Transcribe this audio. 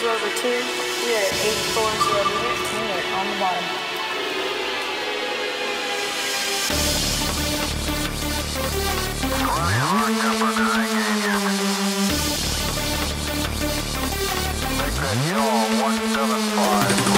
fours over two. We are eight fours are over here. Yeah, on the bottom. Make that 175.